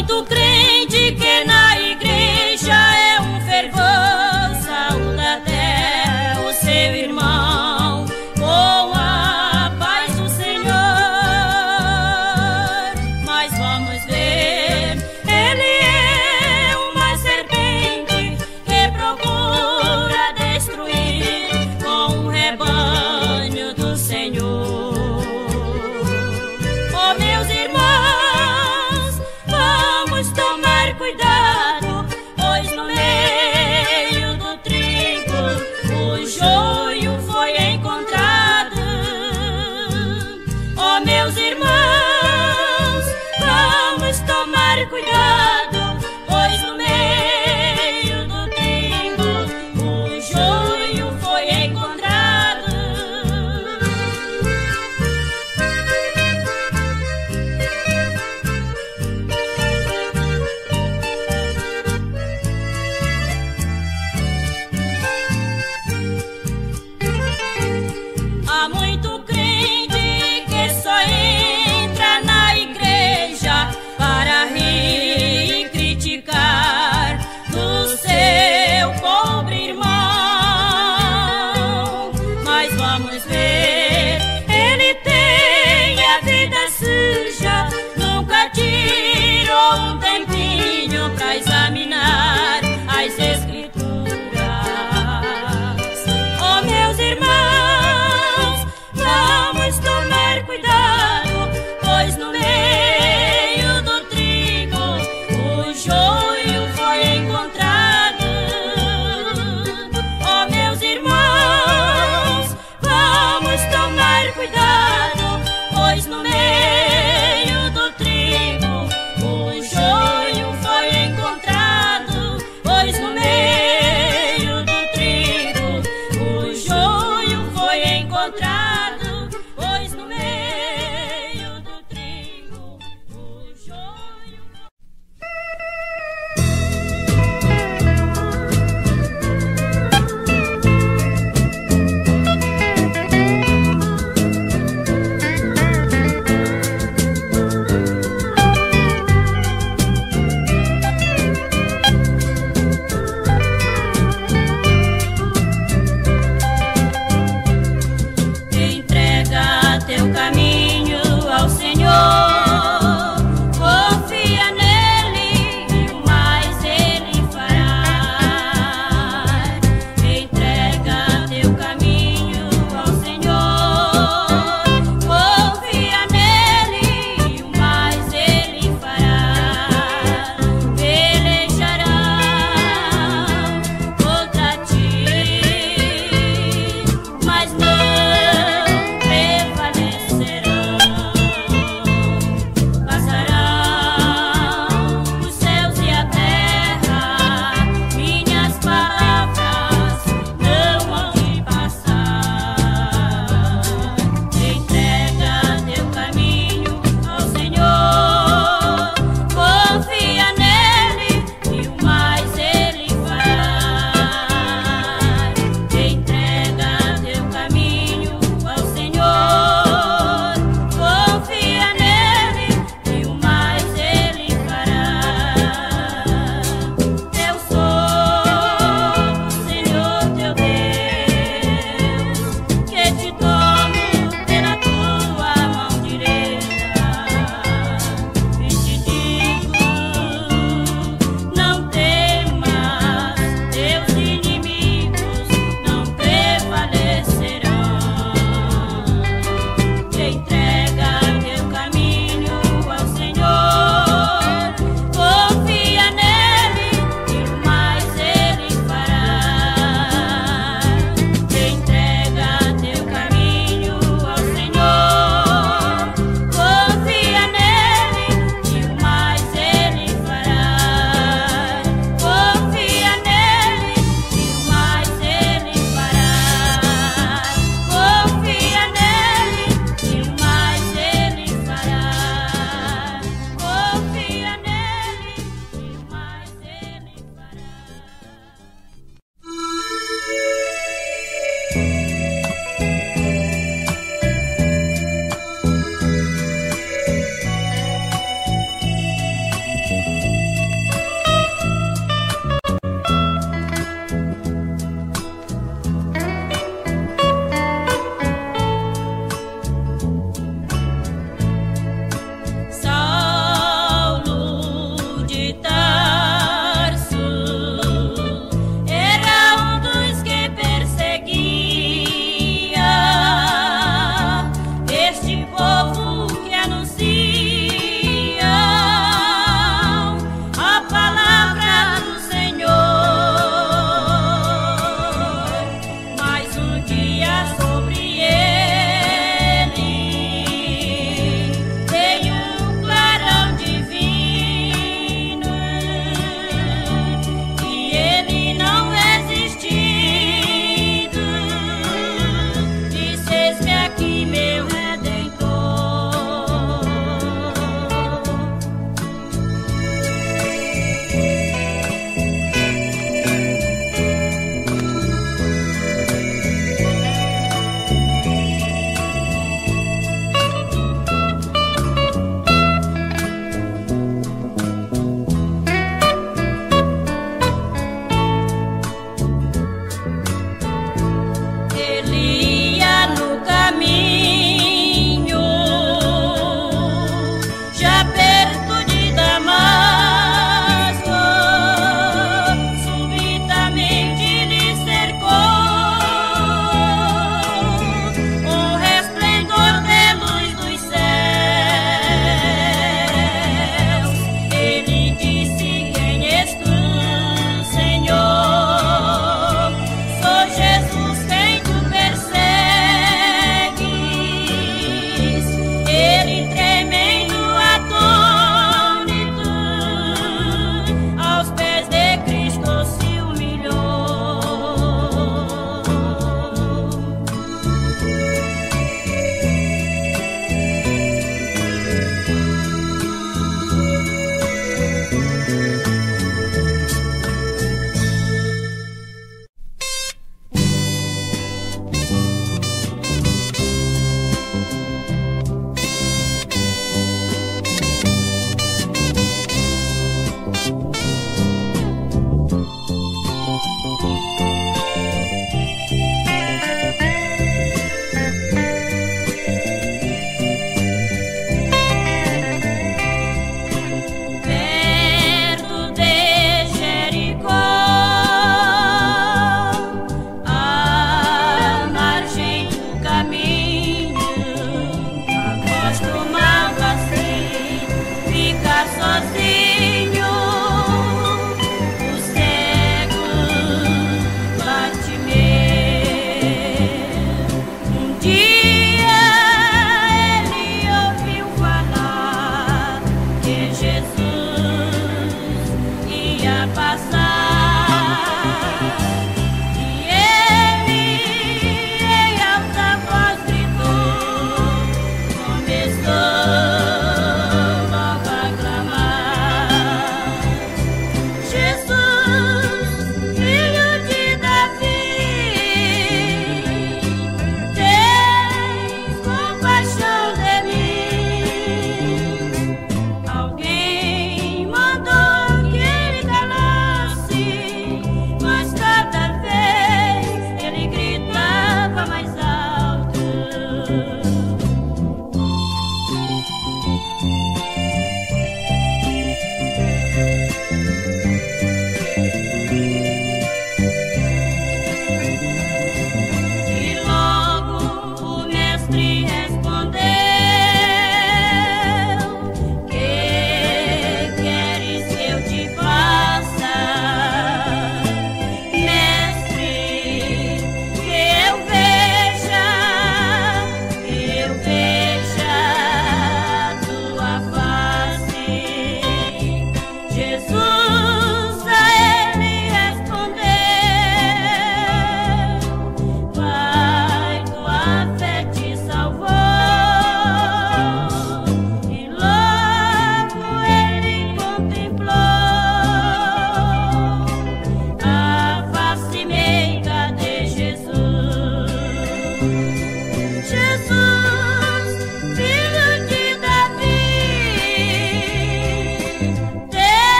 Muito crente que na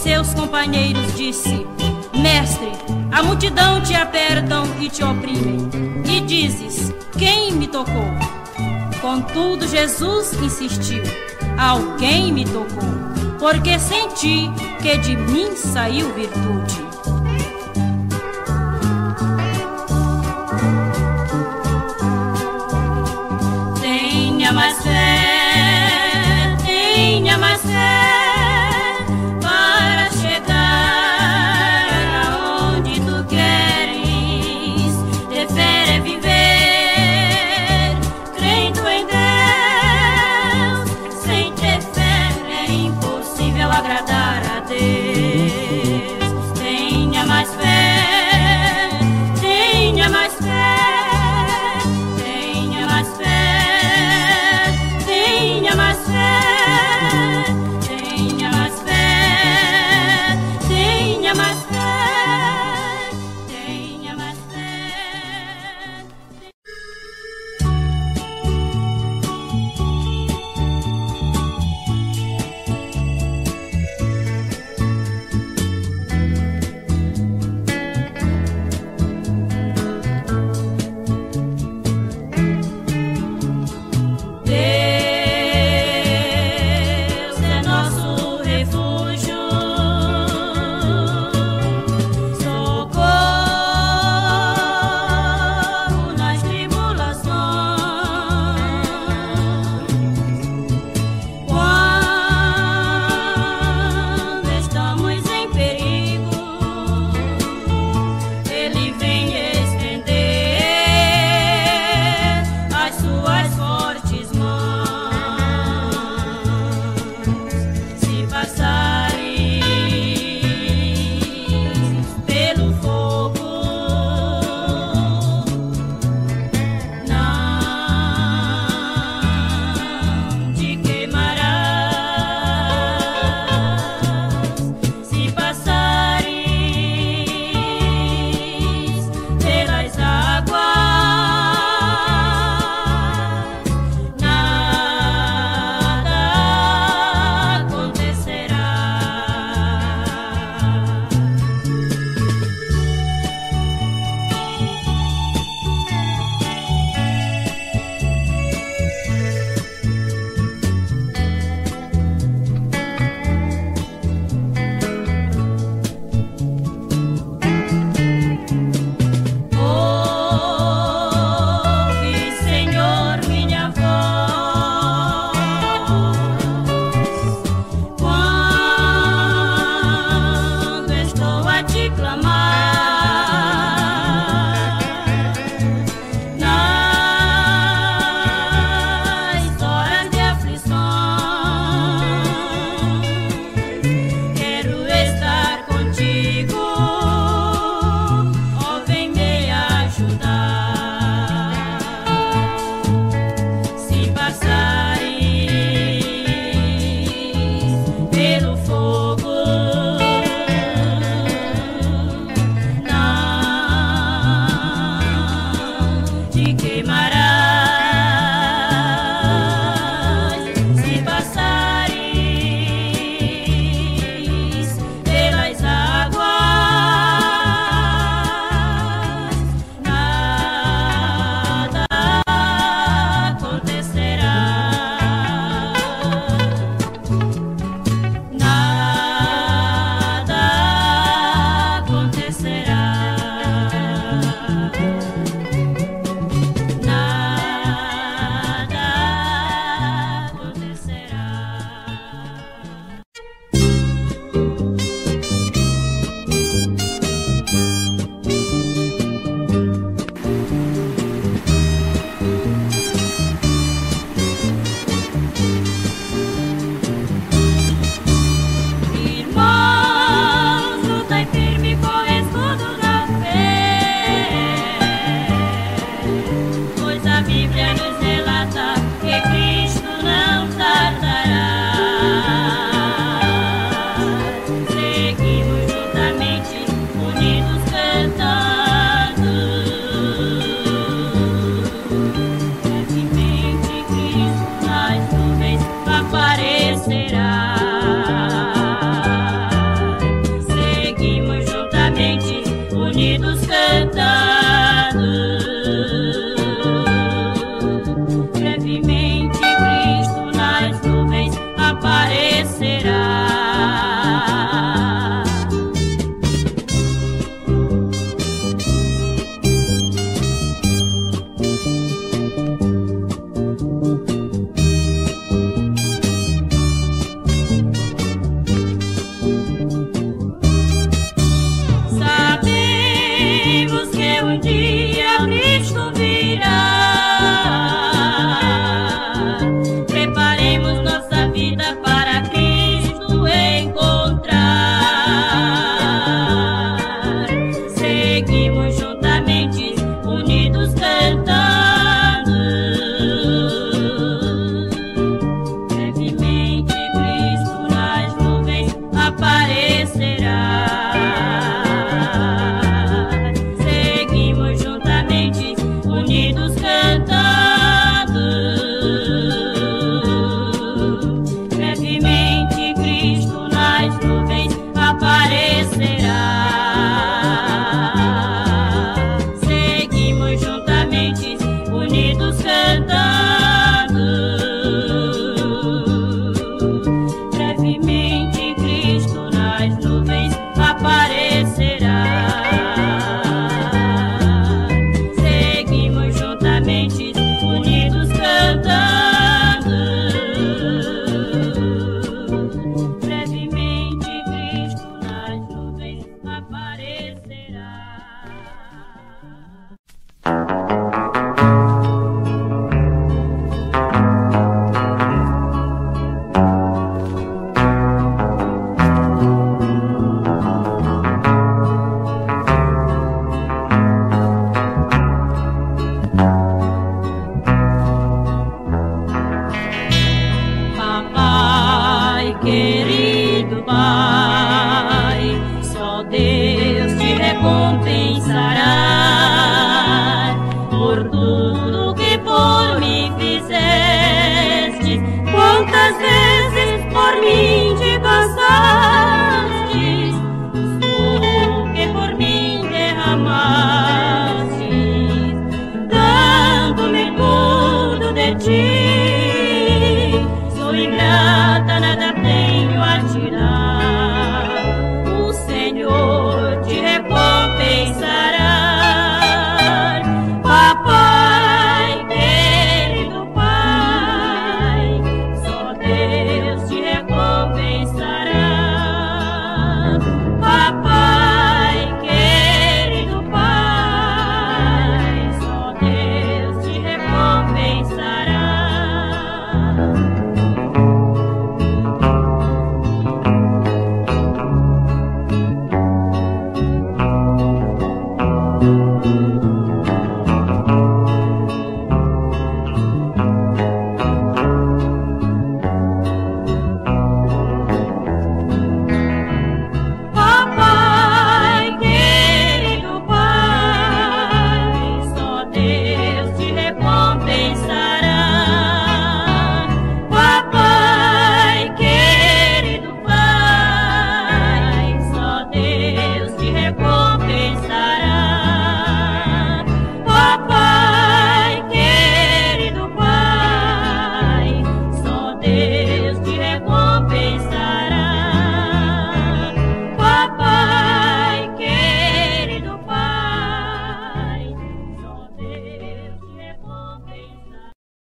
seus companheiros disse: Mestre, a multidão te apertam e te oprimem. E dizes: Quem me tocou? Contudo, Jesus insistiu: Alguém me tocou, porque senti que de mim saiu virtude.